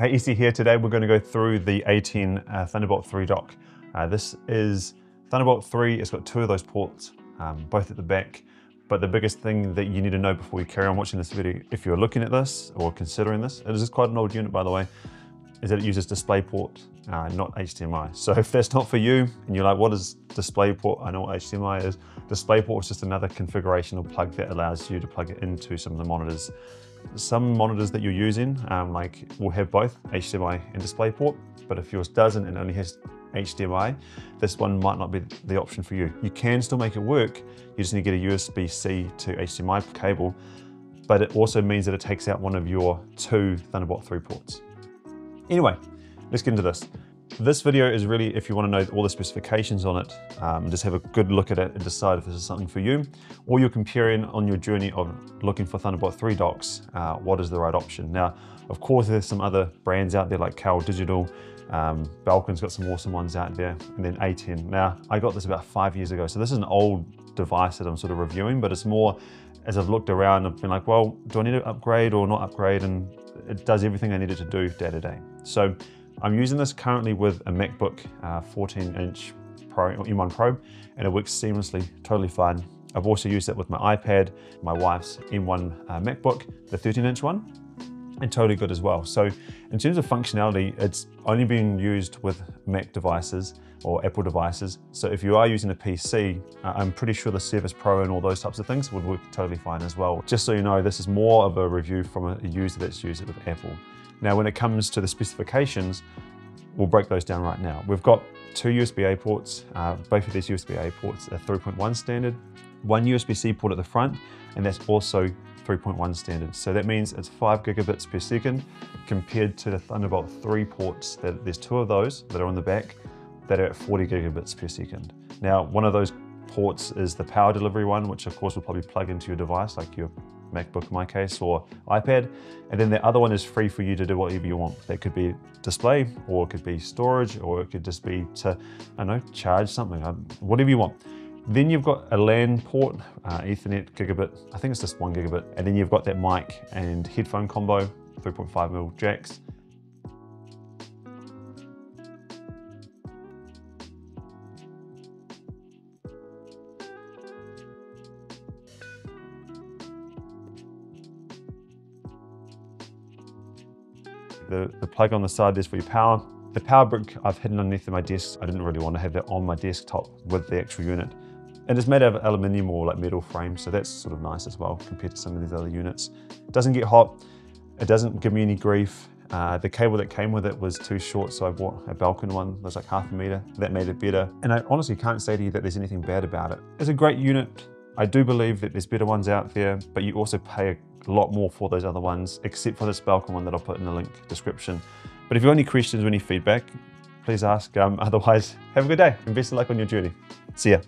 Hey, Ese here. Today we're going to go through the Aten uh, Thunderbolt 3 dock. Uh, this is Thunderbolt 3. It's got two of those ports, um, both at the back. But the biggest thing that you need to know before you carry on watching this video, if you're looking at this or considering this, it is quite an old unit by the way, is that it uses DisplayPort, uh, not HDMI. So if that's not for you, and you're like, what is DisplayPort? I know what HDMI is. DisplayPort is just another configuration or plug that allows you to plug it into some of the monitors some monitors that you're using um, like will have both HDMI and DisplayPort, but if yours doesn't and only has HDMI, this one might not be the option for you. You can still make it work, you just need to get a USB-C to HDMI cable, but it also means that it takes out one of your two Thunderbolt 3 ports. Anyway, let's get into this. This video is really if you want to know all the specifications on it, um, just have a good look at it and decide if this is something for you, or you're comparing on your journey of looking for Thunderbolt 3 docks, uh, what is the right option. Now, of course, there's some other brands out there like CalDigit, um, Belkin's got some awesome ones out there, and then Aten. Now, I got this about five years ago, so this is an old device that I'm sort of reviewing, but it's more as I've looked around I've been like, well, do I need to upgrade or not upgrade? And it does everything I needed to do day to day. So I'm using this currently with a MacBook uh, 14 inch Pro, M1 Pro, and it works seamlessly, totally fine. I've also used it with my iPad, my wife's M1 uh, MacBook, the 13 inch one, and totally good as well. So in terms of functionality, it's only being used with Mac devices or Apple devices. So if you are using a PC, uh, I'm pretty sure the Surface Pro and all those types of things would work totally fine as well. Just so you know, this is more of a review from a user that's used it with Apple. Now, when it comes to the specifications, we'll break those down right now. We've got two USB-A ports. Uh, both of these USB-A ports are 3.1 standard, one USB-C port at the front, and that's also 3.1 standard. So that means it's five gigabits per second compared to the Thunderbolt 3 ports that there's two of those that are on the back that are at 40 gigabits per second. Now, one of those ports is the power delivery one, which of course will probably plug into your device like your MacBook in my case, or iPad. And then the other one is free for you to do whatever you want. That could be display, or it could be storage, or it could just be to, I don't know, charge something, um, whatever you want. Then you've got a LAN port, uh, Ethernet gigabit, I think it's just one gigabit. And then you've got that mic and headphone combo, 3.5mm jacks. The, the plug on the side there's for your power. The power brick I've hidden underneath my desk. I didn't really want to have that on my desktop with the actual unit. And it's made out of aluminium or like metal frame, so that's sort of nice as well compared to some of these other units. It doesn't get hot, it doesn't give me any grief. Uh, the cable that came with it was too short, so I bought a Belkin one that was like half a meter. That made it better. And I honestly can't say to you that there's anything bad about it. It's a great unit. I do believe that there's better ones out there, but you also pay a lot more for those other ones, except for this Belkin one that I'll put in the link description. But if you've got any questions or any feedback, please ask. Um, otherwise, have a good day best of luck on your journey. See ya.